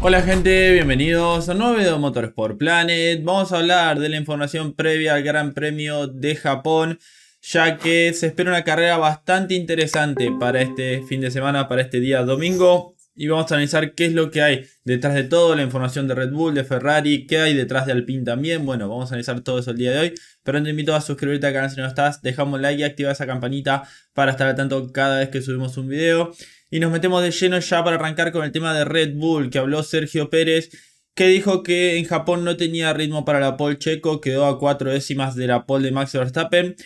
Hola gente, bienvenidos a un nuevo video de Motorsport Planet. Vamos a hablar de la información previa al Gran Premio de Japón, ya que se espera una carrera bastante interesante para este fin de semana, para este día domingo. Y vamos a analizar qué es lo que hay detrás de todo, la información de Red Bull, de Ferrari, qué hay detrás de Alpine también. Bueno, vamos a analizar todo eso el día de hoy. Pero te invito a suscribirte al canal si no estás, dejamos un like y activa esa campanita para estar al tanto cada vez que subimos un video. Y nos metemos de lleno ya para arrancar con el tema de Red Bull, que habló Sergio Pérez, que dijo que en Japón no tenía ritmo para la pole checo, quedó a cuatro décimas de la pole de Max Verstappen.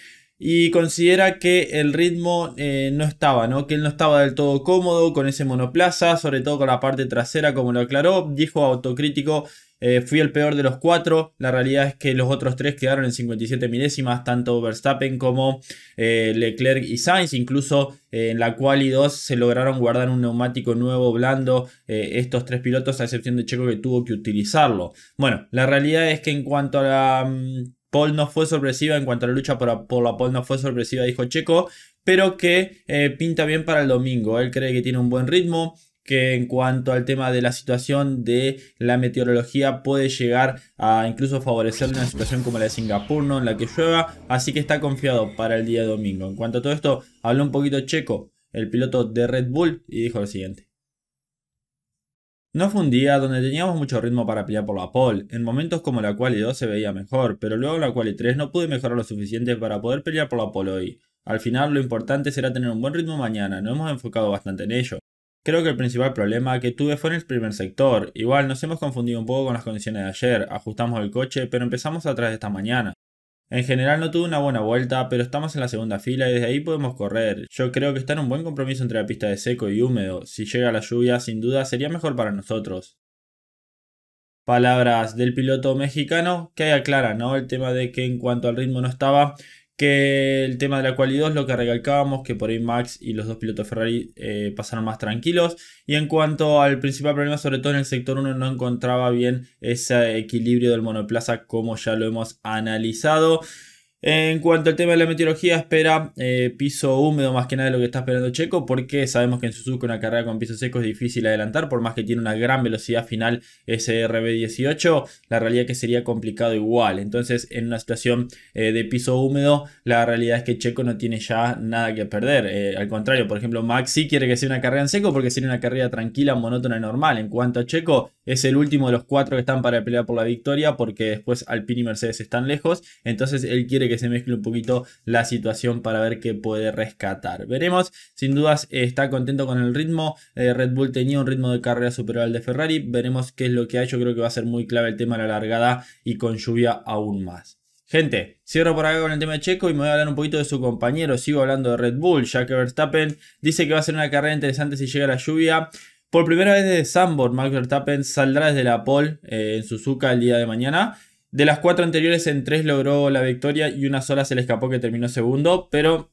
Y considera que el ritmo eh, no estaba, ¿no? que él no estaba del todo cómodo con ese monoplaza, sobre todo con la parte trasera, como lo aclaró. Dijo autocrítico eh, fui el peor de los cuatro. La realidad es que los otros tres quedaron en 57 milésimas, tanto Verstappen como eh, Leclerc y Sainz. Incluso en la quali 2 se lograron guardar un neumático nuevo blando estos tres pilotos, a excepción de Checo que tuvo que utilizarlo. Bueno, la realidad es que en cuanto a la mm, pole no fue sorpresiva, en cuanto a la lucha por, por la pole no fue sorpresiva, dijo Checo, pero que pinta bien para el domingo. Él cree que tiene un buen ritmo, que en cuanto al tema de la situación de la meteorología puede llegar a incluso favorecer una situación como la de Singapur, ¿no? en la que llueva, así que está confiado para el día domingo. En cuanto a todo esto, habló un poquito Checo, el piloto de Red Bull, y dijo lo siguiente. No fue un día donde teníamos mucho ritmo para pelear por la pole. En momentos como la quali 2 se veía mejor, pero luego la quali 3 no pude mejorar lo suficiente para poder pelear por la pole hoy. Al final lo importante será tener un buen ritmo mañana, nos hemos enfocado bastante en ello. Creo que el principal problema que tuve fue en el primer sector. Igual nos hemos confundido un poco con las condiciones de ayer, ajustamos el coche, pero empezamos atrás de esta mañana. En general no tuve una buena vuelta, pero estamos en la segunda fila y desde ahí podemos correr. Yo creo que está en un buen compromiso entre la pista de seco y húmedo. Si llega la lluvia, sin duda sería mejor para nosotros. Palabras del piloto mexicano que aclara, ¿no? El tema de que en cuanto al ritmo no estaba, que el tema de la cualidad es lo que recalcábamos, que por ahí Max y los dos pilotos Ferrari eh, pasaron más tranquilos. Y en cuanto al principal problema, sobre todo en el sector 1, no encontraba bien ese equilibrio del monoplaza como ya lo hemos analizado. En cuanto al tema de la meteorología, espera eh, piso húmedo más que nada de lo que está esperando Checo, porque sabemos que en Suzuka una carrera con piso seco es difícil adelantar, por más que tiene una gran velocidad final ese RB18, la realidad es que sería complicado igual. Entonces, en una situación eh, de piso húmedo, la realidad es que Checo no tiene ya nada que perder. Eh, al contrario, por ejemplo, Max sí quiere que sea una carrera en seco porque sería una carrera tranquila, monótona y normal. En cuanto a Checo, es el último de los cuatro que están para pelear por la victoria, porque después Alpine y Mercedes están lejos. Entonces, él quiere que que se mezcle un poquito la situación para ver qué puede rescatar. Veremos, sin dudas está contento con el ritmo. Eh, Red Bull tenía un ritmo de carrera superior al de Ferrari. Veremos qué es lo que ha hecho. Creo que va a ser muy clave el tema de la largada y con lluvia aún más. Gente, cierro por acá con el tema de Checo y me voy a hablar un poquito de su compañero. Sigo hablando de Red Bull, ya Verstappen dice que va a ser una carrera interesante si llega la lluvia. Por primera vez desde Sambor, Max Verstappen saldrá desde la pole eh, en Suzuka el día de mañana. De las cuatro anteriores, en tres logró la victoria y una sola se le escapó que terminó segundo, pero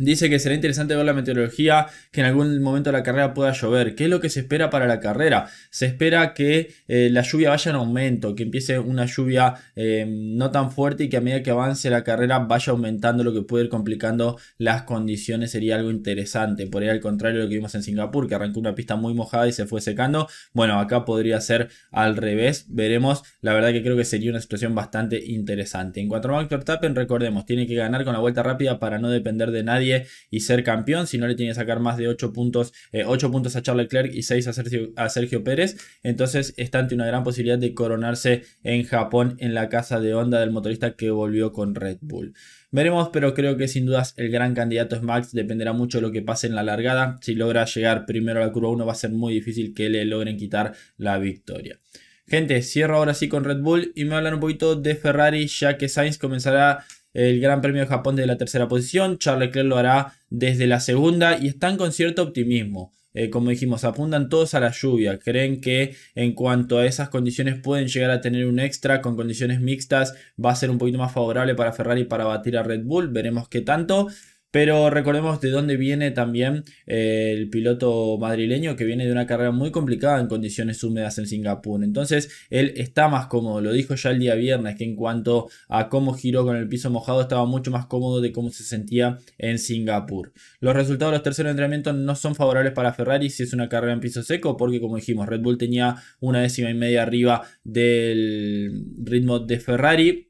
Dice que será interesante ver la meteorología, que en algún momento de la carrera pueda llover. ¿Qué es lo que se espera para la carrera? Se espera que eh, la lluvia vaya en aumento, que empiece una lluvia eh, no tan fuerte y que a medida que avance la carrera vaya aumentando, lo que puede ir complicando las condiciones. Sería algo interesante. Por ahí al contrario de lo que vimos en Singapur, que arrancó una pista muy mojada y se fue secando. Bueno, acá podría ser al revés. Veremos. La verdad que creo que sería una situación bastante interesante. En cuanto a Max Verstappen, recordemos, tiene que ganar con la vuelta rápida para no depender de nadie y ser campeón, si no le tiene que sacar más de 8 puntos, 8 eh, puntos a Charles Leclerc y 6 a Sergio, a Sergio Pérez, entonces está ante una gran posibilidad de coronarse en Japón en la casa de Honda del motorista que volvió con Red Bull. Veremos, pero creo que sin dudas el gran candidato es Max. Dependerá mucho de lo que pase en la largada. Si logra llegar primero a la curva 1, va a ser muy difícil que le logren quitar la victoria. Gente, cierro ahora sí con Red Bull y me hablar un poquito de Ferrari, ya que Sainz comenzará el Gran Premio de Japón desde la tercera posición, Charles Leclerc lo hará desde la segunda y están con cierto optimismo. Eh, como dijimos, apuntan todos a la lluvia. Creen que en cuanto a esas condiciones pueden llegar a tener un extra con condiciones mixtas. Va a ser un poquito más favorable para Ferrari para batir a Red Bull. Veremos qué tanto. Pero recordemos de dónde viene también eh, el piloto madrileño que viene de una carrera muy complicada en condiciones húmedas en Singapur. Entonces él está más cómodo, lo dijo ya el día viernes, que en cuanto a cómo giró con el piso mojado estaba mucho más cómodo de cómo se sentía en Singapur. Los resultados de los terceros entrenamientos no son favorables para Ferrari si es una carrera en piso seco, porque como dijimos, Red Bull tenía una décima y media arriba del ritmo de Ferrari.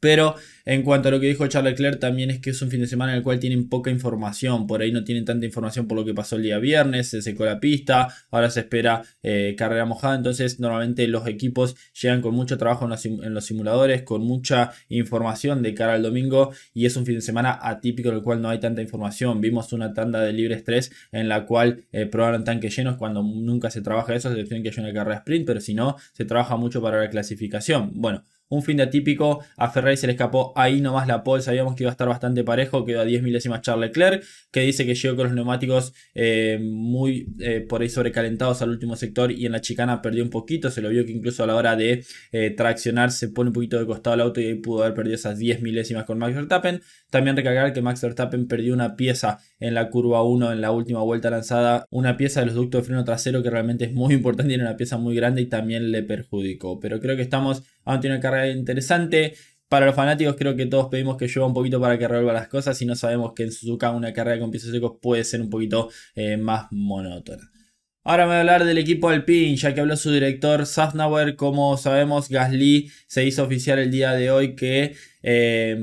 Pero en cuanto a lo que dijo Charles Leclerc, también es que es un fin de semana en el cual tienen poca información. Por ahí no tienen tanta información por lo que pasó el día viernes, se secó la pista, ahora se espera eh, carrera mojada. Entonces, normalmente los equipos llegan con mucho trabajo en los, simuladores, con mucha información de cara al domingo. Y es un fin de semana atípico en el cual no hay tanta información. Vimos una tanda de libres 3 en la cual eh, probaron tanques llenos cuando nunca se trabaja eso, se tiene que hay una carrera sprint, pero si no, se trabaja mucho para la clasificación. Bueno. Un fin de atípico, a Ferrari se le escapó ahí nomás la pole, sabíamos que iba a estar bastante parejo, quedó a 10 milésimas Charles Leclerc, que dice que llegó con los neumáticos eh, muy eh, por ahí sobrecalentados al último sector y en la chicana perdió un poquito, se lo vio que incluso a la hora de eh, traccionar se pone un poquito de costado el auto y ahí pudo haber perdido esas 10 milésimas con Max Verstappen. También recalcar que Max Verstappen perdió una pieza en la curva 1 en la última vuelta lanzada, una pieza de los ductos de freno trasero que realmente es muy importante, tiene una pieza muy grande y también le perjudicó. Pero creo que estamos ante una carrera interesante. Para los fanáticos creo que todos pedimos que llueva un poquito para que revuelva las cosas y no sabemos que en Suzuka una carrera con pisos secos puede ser un poquito eh, más monótona. Ahora me voy a hablar del equipo Alpine, ya que habló su director Safnauer. Como sabemos, Gasly se hizo oficial el día de hoy que eh,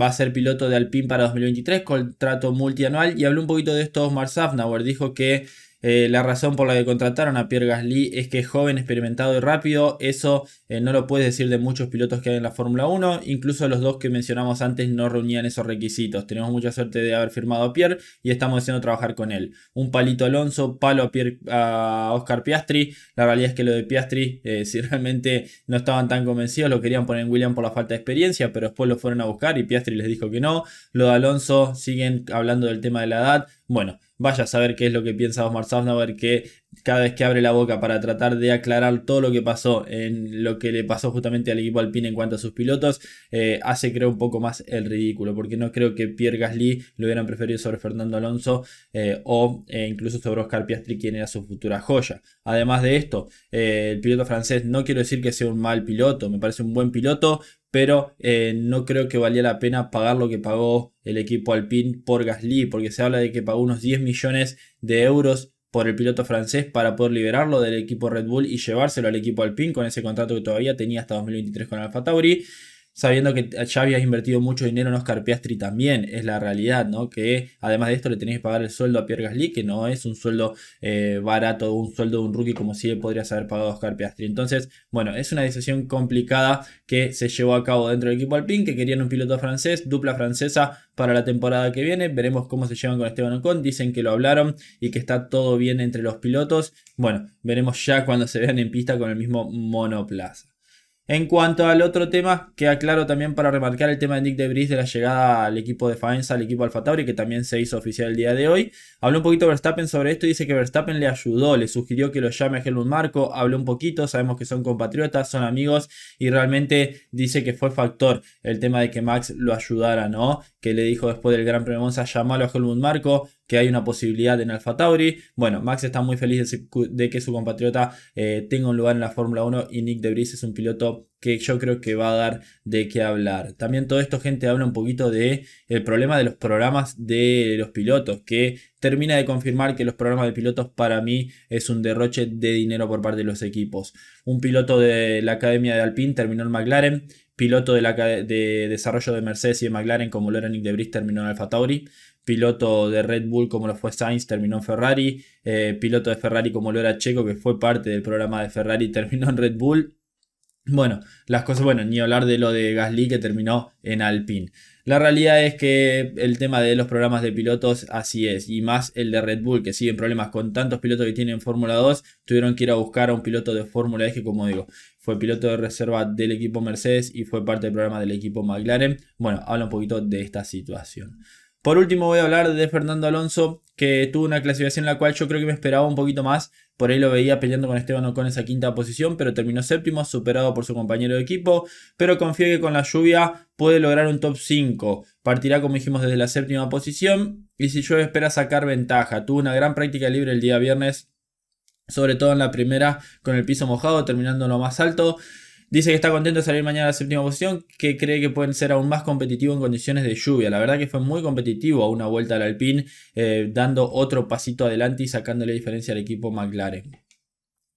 va a ser piloto de Alpine para 2023, contrato multianual. Y habló un poquito de esto Omar Safnauer. Dijo que eh, la razón por la que contrataron a Pierre Gasly es que es joven, experimentado y rápido. Eso eh, no lo puedes decir de muchos pilotos que hay en la Fórmula 1. Incluso los dos que mencionamos antes no reunían esos requisitos. Tenemos mucha suerte de haber firmado a Pierre y estamos haciendo trabajar con él. Un palito Alonso, palo a, Pierre, a Oscar Piastri. La realidad es que lo de Piastri, eh, si realmente no estaban tan convencidos, lo querían poner en William por la falta de experiencia, pero después lo fueron a buscar y Piastri les dijo que no. Lo de Alonso siguen hablando del tema de la edad. Bueno, vaya a saber qué es lo que piensa Osmar Safnauer, que cada vez que abre la boca para tratar de aclarar todo lo que pasó en lo que le pasó justamente al equipo alpine en cuanto a sus pilotos, eh, hace creo un poco más el ridículo, porque no creo que Pierre Gasly lo hubieran preferido sobre Fernando Alonso eh, o eh, incluso sobre Oscar Piastri, quien era su futura joya. Además de esto, el piloto francés no quiero decir que sea un mal piloto, me parece un buen piloto, pero eh, no creo que valía la pena pagar lo que pagó el equipo Alpine por Gasly, porque se habla de que pagó unos 10 millones de euros por el piloto francés para poder liberarlo del equipo Red Bull y llevárselo al equipo Alpine con ese contrato que todavía tenía hasta 2023 con Alfa Tauri sabiendo que ya habías invertido mucho dinero en Oscar Piastri también, es la realidad, ¿no? Que además de esto le tenéis que pagar el sueldo a Pierre Gasly, que no es un sueldo eh, barato, un sueldo de un rookie como si podrías haber pagado a Oscar Piastri. Entonces, bueno, es una decisión complicada que se llevó a cabo dentro del equipo Alpine, que querían un piloto francés, dupla francesa para la temporada que viene. Veremos cómo se llevan con Esteban Ocon. Dicen que lo hablaron y que está todo bien entre los pilotos. Bueno, veremos ya cuando se vean en pista con el mismo monoplaza. En cuanto al otro tema, queda claro también para remarcar el tema de Nick Debris de la llegada al equipo de Faenza, al equipo Alfa Tauri, que también se hizo oficial el día de hoy. Habló un poquito Verstappen sobre esto y dice que Verstappen le ayudó, le sugirió que lo llame a Helmut Marco, habló un poquito, sabemos que son compatriotas, son amigos y realmente dice que fue factor el tema de que Max lo ayudara, ¿no? Que le dijo después del Gran Premio Monza, llamalo a Helmut Marco, que hay una posibilidad en Alfa Tauri. Bueno, Max está muy feliz de, que su compatriota eh, tenga un lugar en la Fórmula 1 y Nick Debris es un piloto que yo creo que va a dar de qué hablar. También todo esto, gente, habla un poquito de el problema de los programas de los pilotos, que termina de confirmar que los programas de pilotos para mí es un derroche de dinero por parte de los equipos. Un piloto de la Academia de Alpine terminó en McLaren, piloto de, la, de desarrollo de Mercedes y de McLaren como lo era Nick Debris terminó en Alfa Tauri piloto de Red Bull como lo fue Sainz, terminó en Ferrari, eh, piloto de Ferrari como lo era Checo, que fue parte del programa de Ferrari, terminó en Red Bull. Bueno, las cosas, bueno, ni hablar de lo de Gasly que terminó en Alpine. La realidad es que el tema de los programas de pilotos así es, y más el de Red Bull, que siguen problemas con tantos pilotos que tienen Fórmula 2, tuvieron que ir a buscar a un piloto de Fórmula E que, como digo, fue piloto de reserva del equipo Mercedes y fue parte del programa del equipo McLaren. Bueno, habla un poquito de esta situación. Por último voy a hablar de Fernando Alonso, que tuvo una clasificación en la cual yo creo que me esperaba un poquito más. Por ahí lo veía peleando con Esteban Ocon esa quinta posición, pero terminó séptimo, superado por su compañero de equipo. Pero confío que con la lluvia puede lograr un top 5. Partirá, como dijimos, desde la séptima posición. Y si llueve, espera sacar ventaja. Tuvo una gran práctica libre el día viernes, sobre todo en la primera, con el piso mojado, terminando lo más alto. Dice que está contento de salir mañana a la séptima posición, que cree que pueden ser aún más competitivos en condiciones de lluvia. La verdad que fue muy competitivo a una vuelta al Alpine, eh, dando otro pasito adelante y sacándole diferencia al equipo McLaren.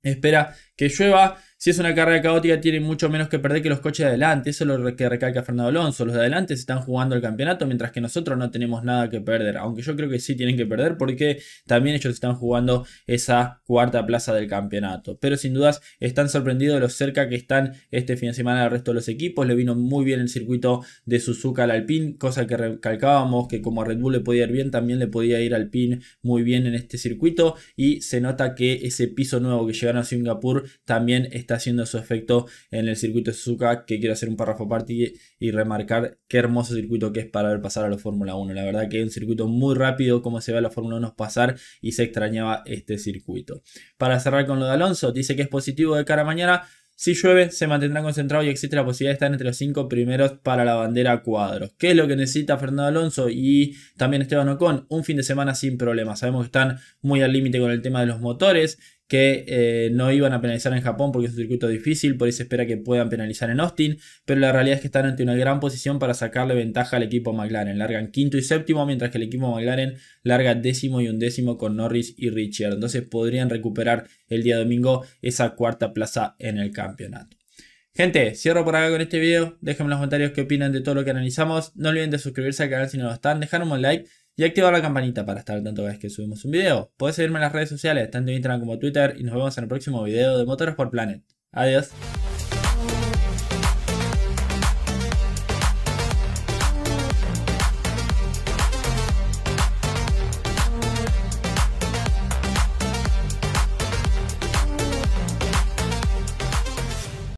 Espera que llueva si es una carrera caótica, tiene mucho menos que perder que los coches de adelante. Eso es lo que recalca Fernando Alonso. Los de adelante se están jugando el campeonato, mientras que nosotros no tenemos nada que perder. Aunque yo creo que sí tienen que perder, porque también ellos están jugando esa cuarta plaza del campeonato. Pero sin dudas están sorprendidos de lo cerca que están este fin de semana del resto de los equipos. Le vino muy bien el circuito de Suzuka al Alpine, cosa que recalcábamos que como a Red Bull le podía ir bien, también le podía ir al PIN muy bien en este circuito. Y se nota que ese piso nuevo que llegaron a Singapur también está está haciendo su efecto en el circuito de Suzuka, que quiero hacer un párrafo aparte y, remarcar qué hermoso circuito que es para ver pasar a la Fórmula 1. La verdad que es un circuito muy rápido, como se ve a la Fórmula 1 pasar y se extrañaba este circuito. Para cerrar con lo de Alonso, dice que es positivo de cara a mañana. Si llueve, se mantendrá concentrado y existe la posibilidad de estar entre los cinco primeros para la bandera cuadros. ¿Qué es lo que necesita Fernando Alonso y también Esteban Ocon? Un fin de semana sin problemas. Sabemos que están muy al límite con el tema de los motores que eh, no iban a penalizar en Japón porque es un circuito difícil, por eso espera que puedan penalizar en Austin, pero la realidad es que están ante una gran posición para sacarle ventaja al equipo McLaren. Largan quinto y séptimo, mientras que el equipo McLaren larga décimo y undécimo con Norris y Richard. Entonces podrían recuperar el día domingo esa cuarta plaza en el campeonato. Gente, cierro por acá con este video. Déjenme en los comentarios qué opinan de todo lo que analizamos. No olviden de suscribirse al canal si no lo están. Dejar un like y activar la campanita para estar al tanto cada vez que subimos un video. Puedes seguirme en las redes sociales, tanto en Instagram como Twitter, y nos vemos en el próximo video de Motores por Planet. Adiós.